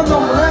Tiếng của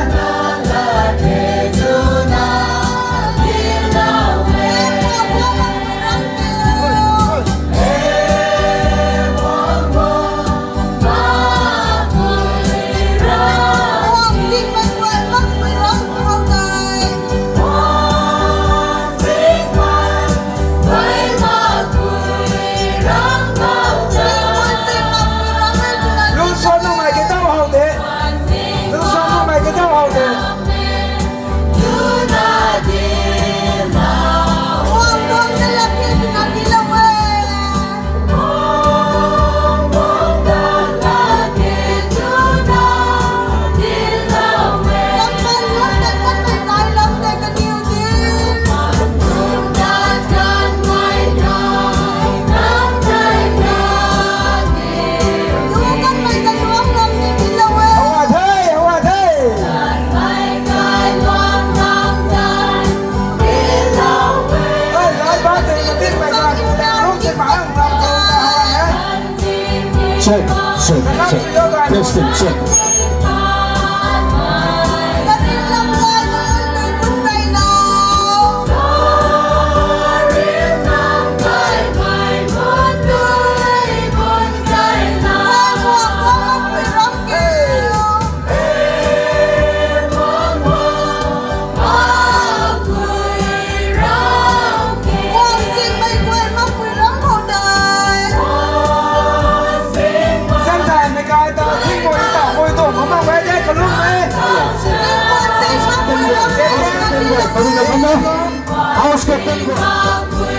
House